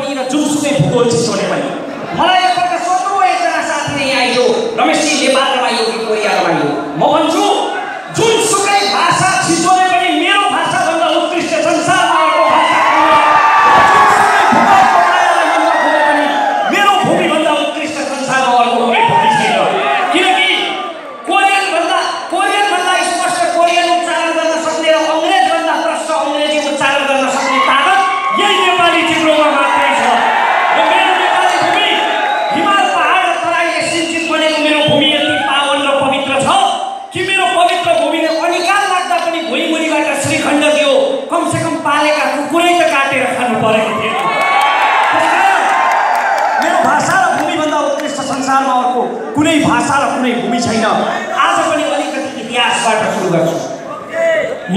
पनि र जुनसुकै भूगोल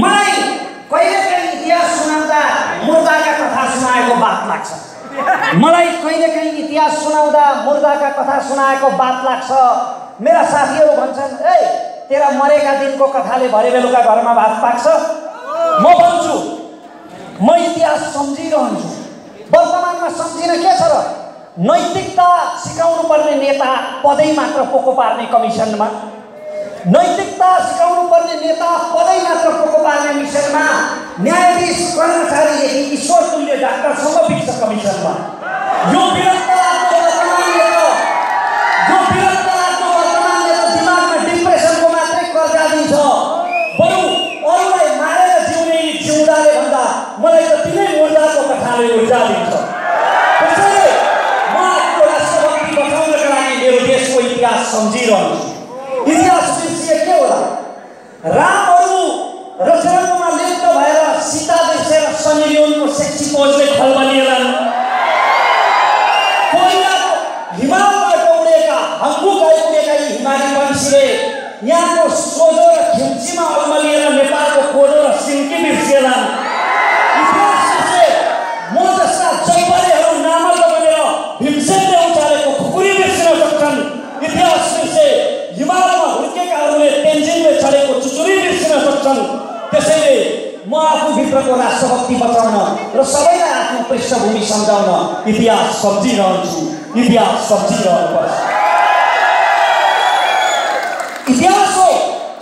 मलाई कहिलेकाहीँ इतिहास सुनाउँदा मुर्दाका कथा सुनाएको बात लाग्छ। मलाई कहिलेकाहीँ इतिहास सुनाउँदा मुर्दाका कथा सुनाएको बात लाग्छ। मेरा साथीहरू भन्छन् ए तेरा मरेका दिनको कथाले भरे बेलुका घरमा भात पाक्छ। म भन्छु म इतिहास सम्झिरहन्छु। वर्तमानमा सम्झिन के छ र? नैतिकता सिकाउनु पर्ने नेता पदै मात्र पोको पार्ने कमिसनमा नैतिकता सिकाउनु पर्ने नेता पदै मात्र पोको पार्ने मिसनमा न्यायाधीश कर्मचारीदेखि ईश्वर तुल्य डाक्टरसम्म बिग्छ कमिसनमा। यो विरक्तलाग्दो उनको सेक्सी पोज में आफूभित्रको राष्ट्रभक्ति बचाउन र सबैलाई आफ्नो पृष्ठभूमि सम्झाउन इतिहास सम्झिरहन्छु इतिहास सम्झिरहनुपर्छ इतिहास हो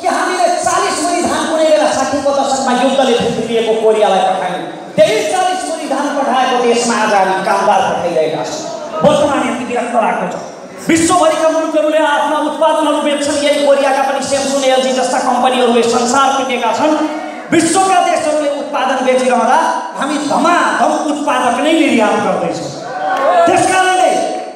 कि हामीले चालिस मुरी धान कुनै बेला साठीको दशकमा युद्धले भित्रिएको कोरियालाई पठायौँ त्यही चालिस मुरी धान पठाएको देशमा आज हामी कामदार पठाइरहेका छौँ वर्तमान यति विरक्त छ विश्वभरिका मुलुकहरूले आफ्ना उत्पादनहरू बेच्छन् यही कोरियाका पनि सेमसुन एलजी जस्ता कम्पनीहरूले संसार टिकेका छन् विश्वका उत्पादन बेचिरहँदा हामी धमाधम उत्पादक नै निर्यात गर्दैछौँ। त्यस कारणले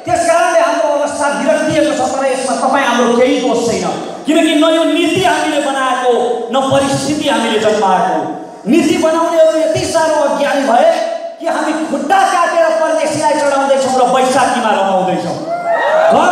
त्यस कारणले हाम्रो अवस्था विरक्तिएको छ तर यसमा तपाईँ हाम्रो केही दोष छैन। किनकि न यो नीति हामीले बनाएको न परिस्थिति हामीले जन्माएको। नीति बनाउनेहरू यति साह्रो अज्ञानी भए कि हामी खुट्टा काटेर परदेशीलाई चढाउँदैछौँ र बैशाखीमा रमाउँदैछौँ। घर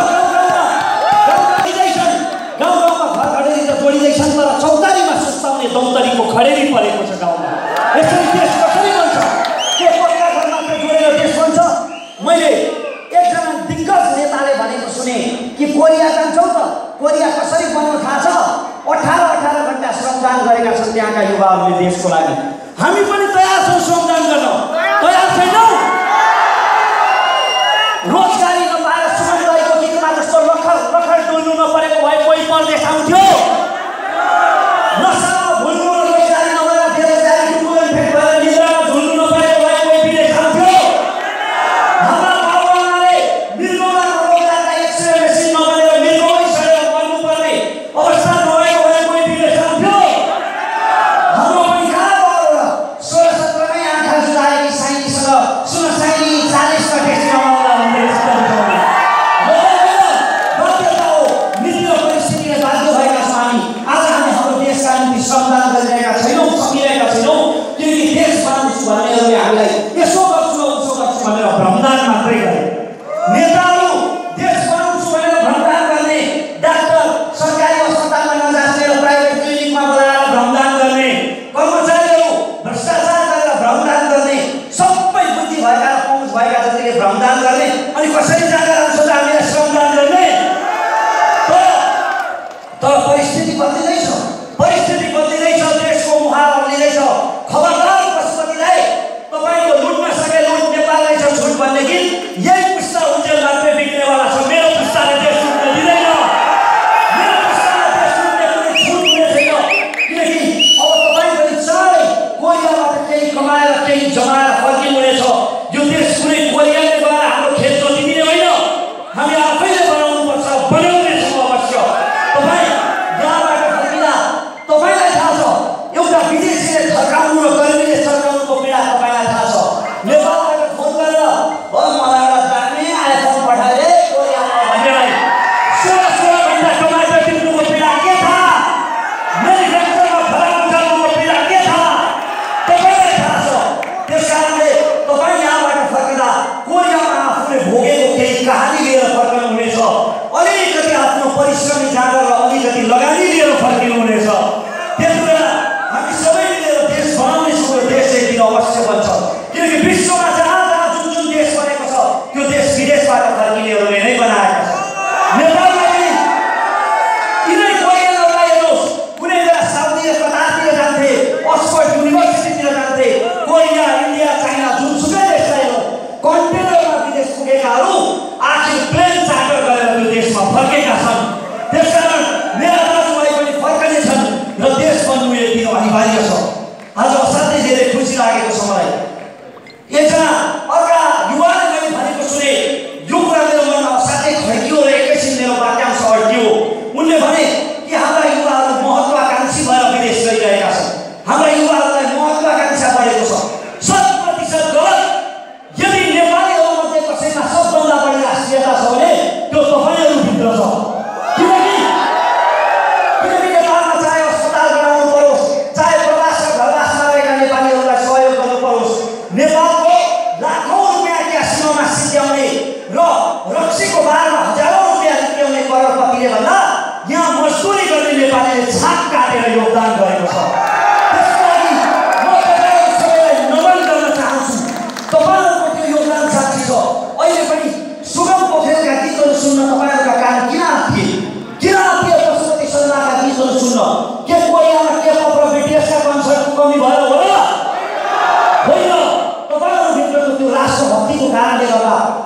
भएका पहुँच भएका जतिले भ्रमदान गर्ने अनि कसरी जाँदा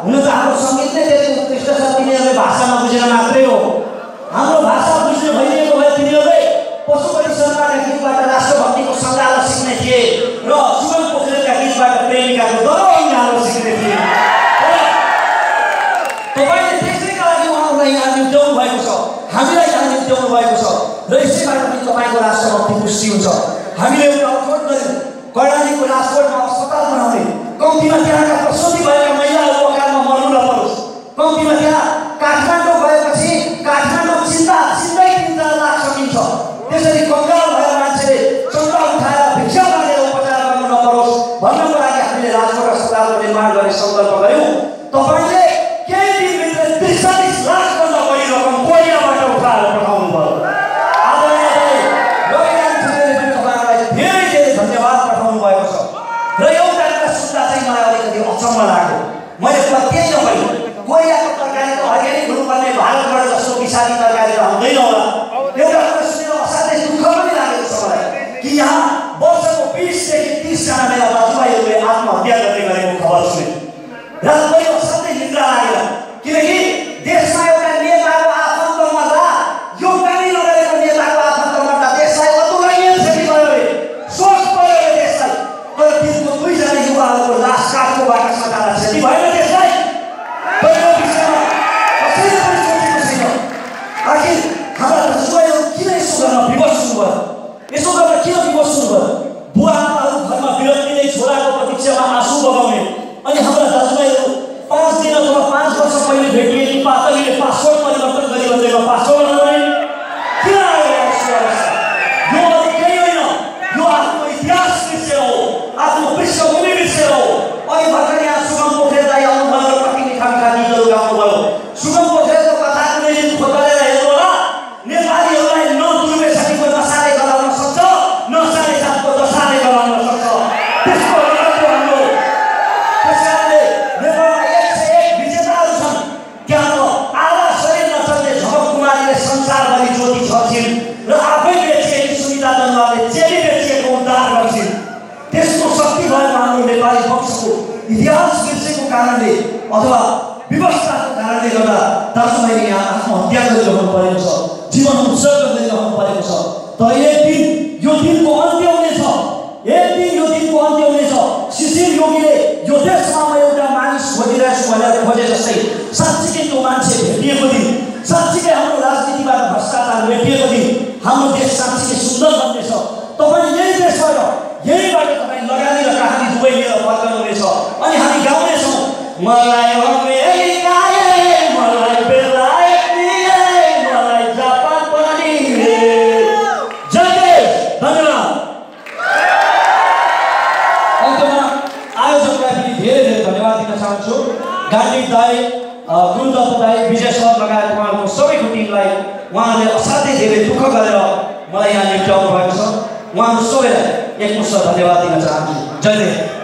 हुन त हाम्रो सङ्गीत नै त्यति उत्कृष्ट छ तिनीहरूले भाषा नबुझेर मात्रै हो हाम्रो भाषा बुझ्ने भइदिएको भए तिनीहरूले पशुपति शर्माका गीतबाट राष्ट्रभक्तिको सङ्गालो सिक्ने थिए र सुगम पोखरेलका गीतबाट प्रेमिकाको दरो अङ्गालो सिक्ने थिए तपाईँले त्यसैका लागि उहाँहरूलाई यहाँ निम्त्याउनु भएको छ हामीलाई यहाँ निम्त्याउनु भएको छ र यसैबाट पनि तपाईँको राष्ट्रभक्ति पुष्टि हुन्छ हामीले एउटा अठोट गऱ्यौँ कर्णालीको राजकोटमा अस्पताल बनाउने कम्तीमा त्यहाँका प्रसुति भएका कम्तीमा त्यहाँ काठमाडौँ गएपछि काठमाडौँ चिन्ता चिन्दै चिन्ता लाग सकिन्छ। त्यसरी कङ्गाल भएर मान्छेले चन्दा उठाएर भिक्षा मागेर उपचार गर्नु नपरोस् भन्नको लागि हामीले राजकोट अस्पतालको निर्माण गर्ने सङ्कल्प गऱ्यौँ। तपाईँले इतिहास बिर्सेको कारणले अथवा व्यवस्थाको कारणले गर्दा दाजुभाइले यहाँ आत्महत्या गरिरहनु परेको छ जीवन उत्सर्ग गरिरहनु परेको छ तर एक दिन यो दिनको अन्त्य हुनेछ एक दिन यो दिनको अन्त्य हुनेछ शिशिर योगीले यो देशमा म एउटा मानिस खोजिरहेछु भनेर खोजे जस्तै साँच्चीकै त्यो मान्छे भेटिएको दिन साँच्चीकै हाम्रो राजनीतिबाट भ्रष्टाचार भेटिएको दिन हाम्रो देश साँच्चीकै सुन्दर बन्नेछ तपाईँ यही देशबाट यहीबाट तपाईँ लगानी र कहानी दुवै लिएर फर्कनुहुनेछ अनि हामी गाउनेछौँ मलाई अमेरिकाए मलाई बेलायत दिए मलाई जापान पनि दिए। जय देश धन्यवाद अन्तमा आयोजकलाई पनि धेरै धेरै धन्यवाद दिन चाहन्छु गान्धी दाई गुरुदत्त दाई विजय लगायत उहाँहरूको सबैको टिमलाई उहाँहरूले असाध्यै धेरै दुःख गरेर मलाई यहाँ निम्त्याउनु भएको छ। उहाँहरू सबैलाई एकमुष्ट धन्यवाद दिन चाहन्छु। जय